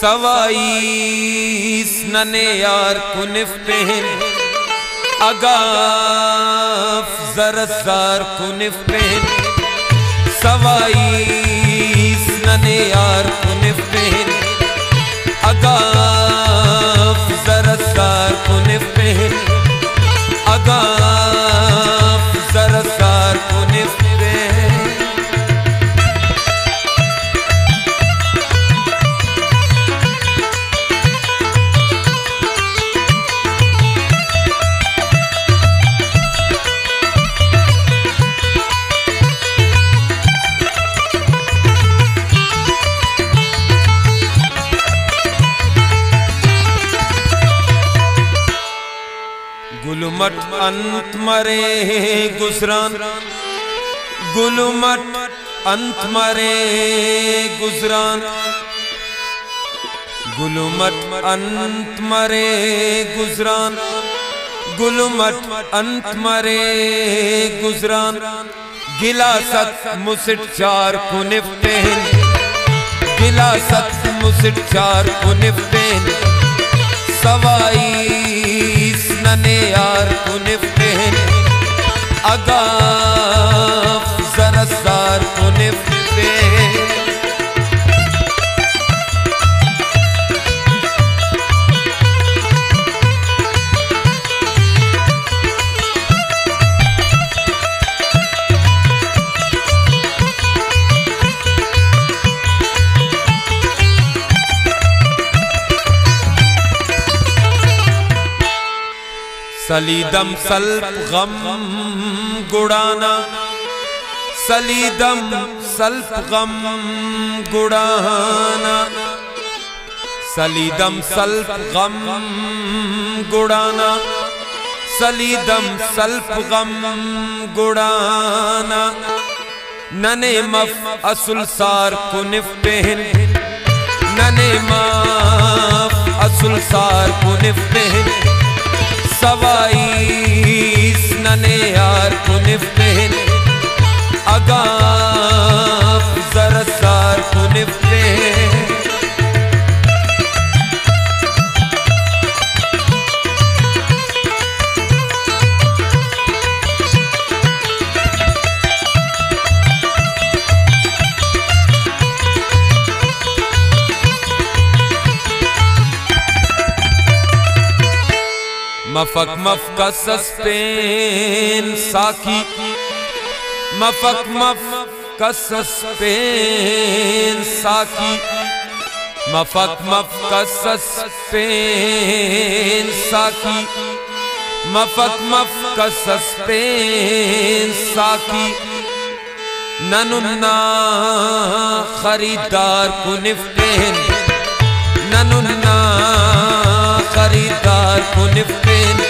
سوائیس ننے یار کنف پہن۔ اگاف، زرزار کنف پہن۔ سوائیس ننے یار کنف پہن۔ اگاف، زرزار کنف پہن۔ اگاف گلمٹ انت مرے گزران۔ گلمٹ انت مرے گزران۔ گلمٹ انت مرے گزران۔ گلمٹ انت مرے گزران۔ گلاست مسٹ چار کنف پہن گلاست مسٹ چار کنف پہن سوائیس ننے یار کنف پہن اگاف سلیدم سلپ غم گڑانا۔ سلیدم سلپ غم گڑانا۔ سلیدم سلپ غم گڑانا۔ سلیدم سلپ غم گڑانا۔ ننے مف اصل سار کنف پہن۔ ننے مف اصل سار کنف پہن۔ سوائیس ننے یار کنف پہن اگاف زرسار کنف مفک مف کا سسپین، ساکی۔ مفک مف کا سسپین، ساکی۔ مفک مف کا سسپین، ساکی۔ مفک مف کا سسپین، ساکی۔ نننا خریدار کنف پہن خریدار کنف پہن